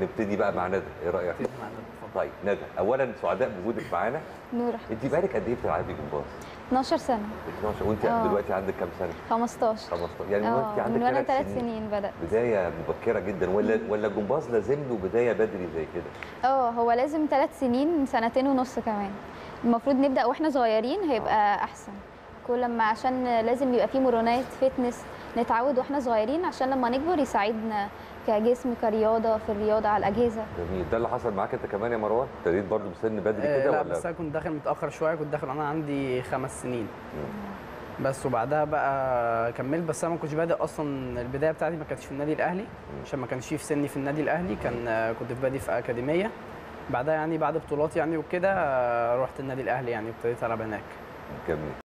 نبتدي بقى مع ندى إيه رأيك؟ ابتدي معانا اتفضل. طيب ندى اولا سعداء بوجودك معانا. نور أنت بقالك قد إيه بتلعبي جمباز؟ 12 سنة. 12 وأنت آه. دلوقتي عندك كام سنة؟ 15 15 يعني وأنت عندك من وأنا ثلاث 3 سنين. سنين بدأت. بداية مبكرة جدا ولا ولا الجمباز لازم له بدايه بدري زي كده؟ آه هو لازم 3 سنين سنتين ونص كمان. المفروض نبدأ وإحنا صغيرين هيبقى أحسن. كل ما عشان لازم يبقى فيه مرونات فتنس نتعود وإحنا صغيرين عشان لما نكبر يساعدنا كجسم كرياضة في الرياضة على الأجهزة. جميل. ده اللي حصل معاك انت كمان يا مروان؟ ابتديت برضو بسن بدري آه كده لا ولا؟ بس أنا كنت داخل متأخر شوية كنت داخل وأنا عندي خمس سنين. بس وبعدها بقى كملت بس أنا ما كنتش بادئ أصلا البداية بتاعتي ما كانتش في النادي الأهلي عشان ما كانش في سني في النادي الأهلي. كان آه، كنت في بادئ في أكاديمية. بعدها يعني بعد بطولات يعني وكده آه، رحت النادي الأهلي يعني وابتديت ألعب هناك. جميل.